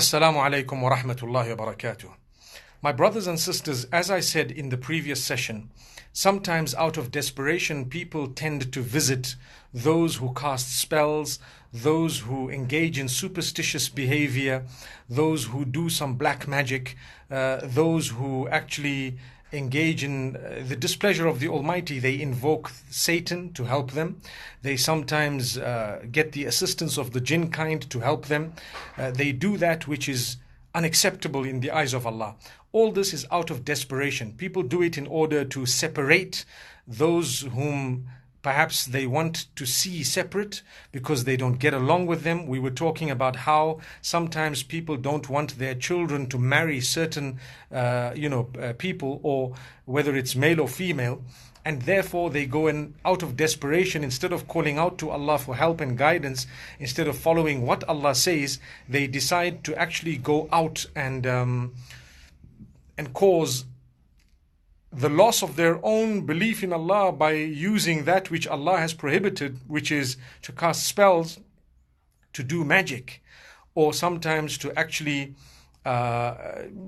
Assalamu alaikum wa rahmatullahi wa barakatuh. My brothers and sisters, as I said in the previous session, sometimes out of desperation, people tend to visit those who cast spells, those who engage in superstitious behavior, those who do some black magic, uh, those who actually engage in uh, the displeasure of the Almighty. They invoke Satan to help them. They sometimes uh, get the assistance of the jinn kind to help them. Uh, they do that which is unacceptable in the eyes of Allah. All this is out of desperation. People do it in order to separate those whom Perhaps they want to see separate because they don't get along with them. We were talking about how sometimes people don't want their children to marry certain, uh, you know, uh, people, or whether it's male or female, and therefore they go in out of desperation instead of calling out to Allah for help and guidance, instead of following what Allah says, they decide to actually go out and um, and cause the loss of their own belief in Allah by using that which Allah has prohibited, which is to cast spells, to do magic, or sometimes to actually uh,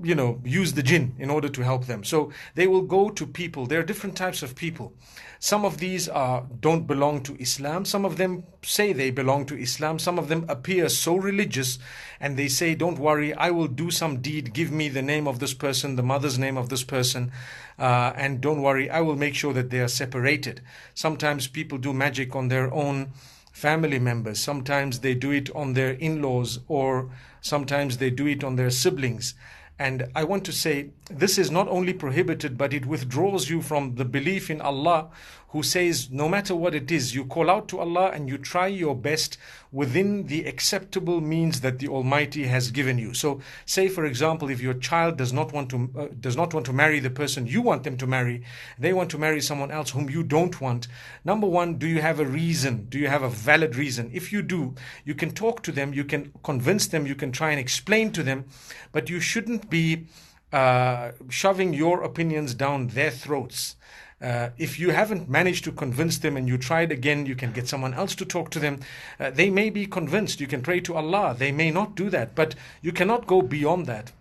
you know, use the jinn in order to help them. So they will go to people. There are different types of people. Some of these are don't belong to Islam. Some of them say they belong to Islam. Some of them appear so religious and they say, Don't worry, I will do some deed. Give me the name of this person, the mother's name of this person. Uh, and don't worry, I will make sure that they are separated. Sometimes people do magic on their own family members. Sometimes they do it on their in laws or sometimes they do it on their siblings. And I want to say this is not only prohibited, but it withdraws you from the belief in Allah who says, no matter what it is, you call out to Allah and you try your best within the acceptable means that the Almighty has given you. So, say for example, if your child does not want to uh, does not want to marry the person you want them to marry, they want to marry someone else whom you don't want. Number one, do you have a reason? Do you have a valid reason? If you do, you can talk to them, you can convince them, you can try and explain to them, but you shouldn't be uh, shoving your opinions down their throats. Uh, if you haven't managed to convince them and you tried again, you can get someone else to talk to them. Uh, they may be convinced. You can pray to Allah. They may not do that, but you cannot go beyond that.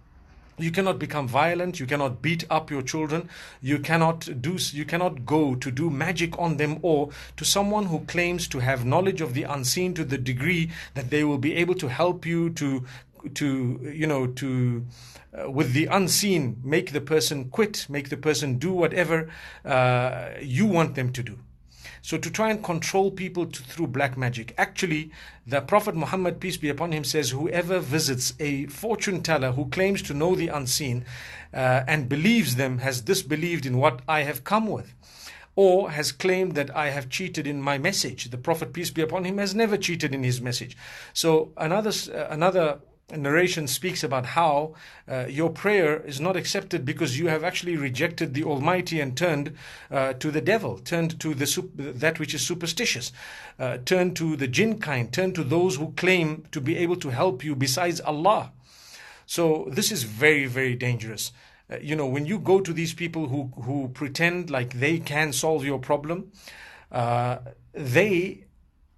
You cannot become violent. You cannot beat up your children. You cannot do. You cannot go to do magic on them or to someone who claims to have knowledge of the unseen to the degree that they will be able to help you to to you know to uh, with the unseen make the person quit make the person do whatever uh, you want them to do so to try and control people to, through black magic actually the prophet muhammad peace be upon him says whoever visits a fortune teller who claims to know the unseen uh, and believes them has disbelieved in what i have come with or has claimed that I have cheated in my message. The Prophet, peace be upon him, has never cheated in his message. So another uh, another narration speaks about how uh, your prayer is not accepted because you have actually rejected the Almighty and turned uh, to the devil, turned to the that which is superstitious, uh, turned to the jinn kind, turned to those who claim to be able to help you besides Allah. So this is very, very dangerous. Uh, you know, when you go to these people who, who pretend like they can solve your problem, uh, they,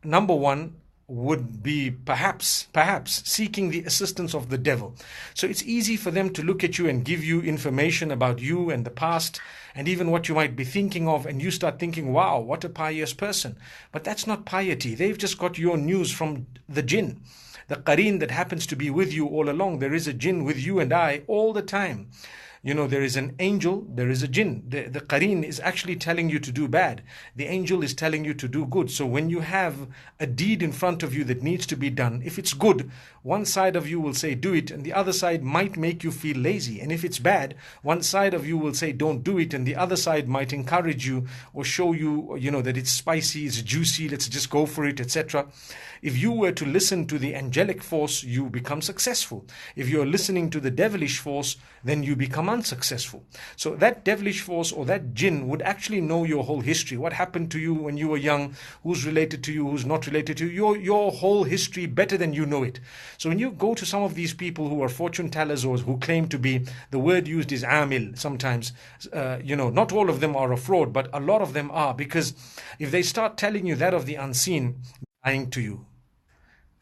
number one, would be perhaps perhaps seeking the assistance of the devil. So it's easy for them to look at you and give you information about you and the past and even what you might be thinking of and you start thinking wow what a pious person. But that's not piety. They've just got your news from the jinn the qareen that happens to be with you all along. There is a jinn with you and I all the time you know, there is an angel, there is a jinn. The, the qareen is actually telling you to do bad. The angel is telling you to do good. So when you have a deed in front of you that needs to be done, if it's good, one side of you will say do it, and the other side might make you feel lazy. And if it's bad, one side of you will say don't do it, and the other side might encourage you or show you, you know, that it's spicy, it's juicy, let's just go for it, etc. If you were to listen to the angelic force, you become successful. If you're listening to the devilish force, then you become unsuccessful. So that devilish force or that jinn would actually know your whole history. What happened to you when you were young, who's related to you, who's not related to you, your, your whole history better than you know it. So when you go to some of these people who are fortune tellers or who claim to be, the word used is amil sometimes, uh, you know, not all of them are a fraud, but a lot of them are because if they start telling you that of the unseen, lying to you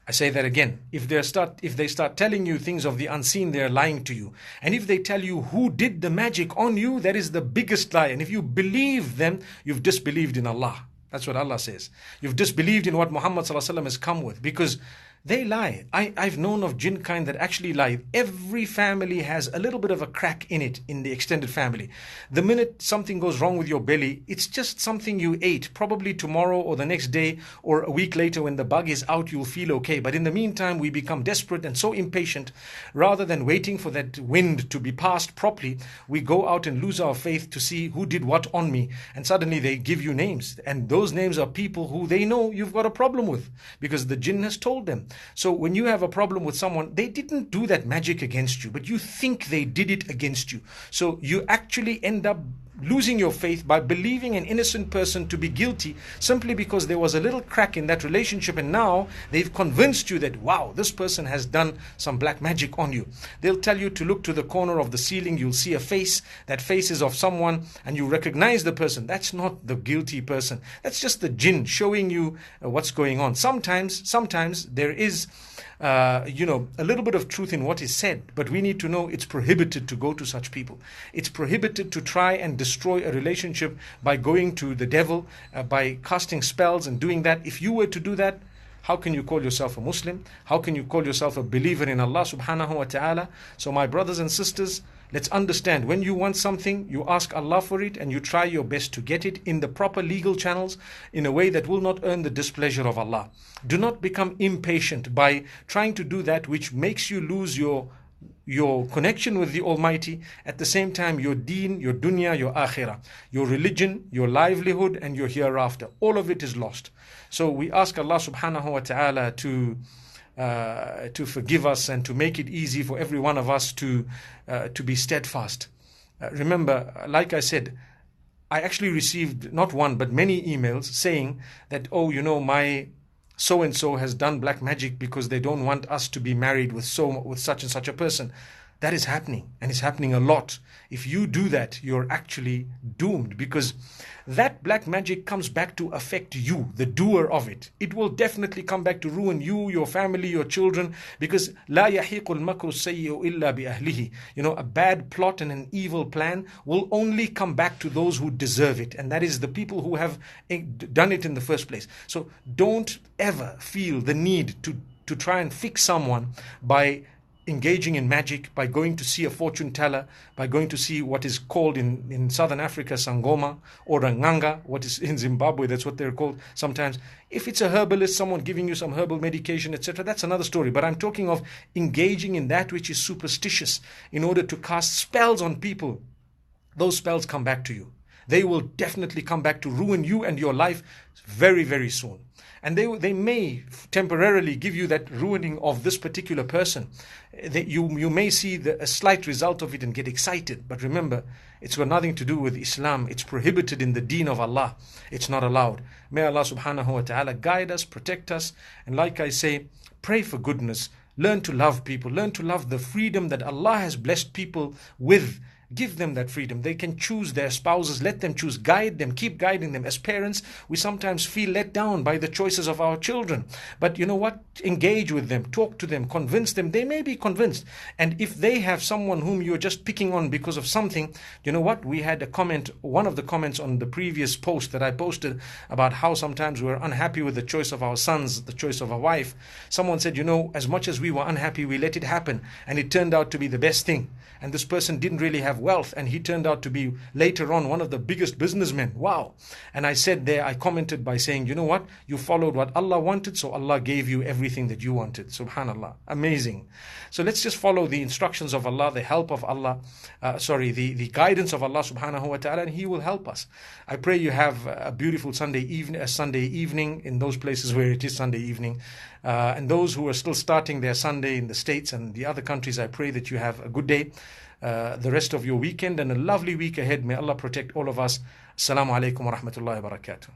I say that again. If they start if they start telling you things of the unseen, they're lying to you. And if they tell you who did the magic on you, that is the biggest lie. And if you believe them, you've disbelieved in Allah. That's what Allah says. You've disbelieved in what Muhammad has come with because they lie. I, I've known of jinn kind that actually lie. Every family has a little bit of a crack in it in the extended family. The minute something goes wrong with your belly, it's just something you ate. Probably tomorrow or the next day or a week later when the bug is out, you'll feel okay. But in the meantime, we become desperate and so impatient. Rather than waiting for that wind to be passed properly, we go out and lose our faith to see who did what on me. And suddenly they give you names. And those names are people who they know you've got a problem with because the jinn has told them. So when you have a problem with someone, they didn't do that magic against you, but you think they did it against you. So you actually end up losing your faith by believing an innocent person to be guilty simply because there was a little crack in that relationship and now they've convinced you that wow this person has done some black magic on you. They'll tell you to look to the corner of the ceiling you'll see a face that face is of someone and you recognize the person. That's not the guilty person. That's just the jinn showing you uh, what's going on. Sometimes sometimes there is uh, you know, a little bit of truth in what is said, but we need to know it's prohibited to go to such people. It's prohibited to try and destroy a relationship by going to the devil, uh, by casting spells and doing that. If you were to do that, how can you call yourself a Muslim? How can you call yourself a believer in Allah subhanahu wa ta'ala? So, my brothers and sisters, Let's understand when you want something, you ask Allah for it and you try your best to get it in the proper legal channels in a way that will not earn the displeasure of Allah. Do not become impatient by trying to do that which makes you lose your your connection with the Almighty, at the same time your deen, your dunya, your akhirah, your religion, your livelihood, and your hereafter. All of it is lost. So we ask Allah subhanahu wa ta'ala to uh, to forgive us and to make it easy for every one of us to, uh, to be steadfast. Uh, remember, like I said, I actually received not one but many emails saying that, oh, you know, my so and so has done black magic because they don't want us to be married with so with such and such a person. That is happening, and it's happening a lot. If you do that, you're actually doomed because that black magic comes back to affect you, the doer of it. It will definitely come back to ruin you, your family, your children, because لا يحيق المكر السيء إلا بأهله. You know, a bad plot and an evil plan will only come back to those who deserve it, and that is the people who have eh, done it in the first place. So don't ever feel the need to to try and fix someone by engaging in magic, by going to see a fortune teller, by going to see what is called in, in southern Africa Sangoma or Nganga, what is in Zimbabwe, that's what they're called sometimes. If it's a herbalist, someone giving you some herbal medication, etc., that's another story. But I'm talking of engaging in that which is superstitious in order to cast spells on people. Those spells come back to you. They will definitely come back to ruin you and your life very, very soon and they, they may temporarily give you that ruining of this particular person. That you, you may see the, a slight result of it and get excited. But remember, it's got nothing to do with Islam. It's prohibited in the deen of Allah. It's not allowed. May Allah subhanahu wa ta'ala guide us, protect us. And like I say, pray for goodness. Learn to love people. Learn to love the freedom that Allah has blessed people with Give them that freedom. They can choose their spouses. Let them choose. Guide them. Keep guiding them. As parents, we sometimes feel let down by the choices of our children. But you know what? Engage with them. Talk to them. Convince them. They may be convinced. And if they have someone whom you're just picking on because of something, you know what? We had a comment, one of the comments on the previous post that I posted about how sometimes we're unhappy with the choice of our sons, the choice of our wife. Someone said, you know, as much as we were unhappy, we let it happen. And it turned out to be the best thing. And this person didn't really have wealth and he turned out to be later on one of the biggest businessmen. Wow. And I said there, I commented by saying, you know what? You followed what Allah wanted, so Allah gave you everything that you wanted. Subhanallah. Amazing. So let's just follow the instructions of Allah, the help of Allah, uh, sorry, the, the guidance of Allah subhanahu wa ta'ala, and He will help us. I pray you have a beautiful Sunday evening, a Sunday evening in those places where it is Sunday evening. Uh, and those who are still starting their Sunday in the States and the other countries, I pray that you have a good day. Uh, the rest of your weekend and a lovely week ahead. May Allah protect all of us. Assalamu alaikum wa rahmatullahi wa barakatuh.